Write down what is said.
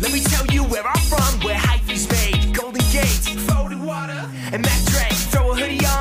Let me tell you where I'm from, where hyphe's made. Golden Gates, floating water, and that Drake. Throw a hoodie on.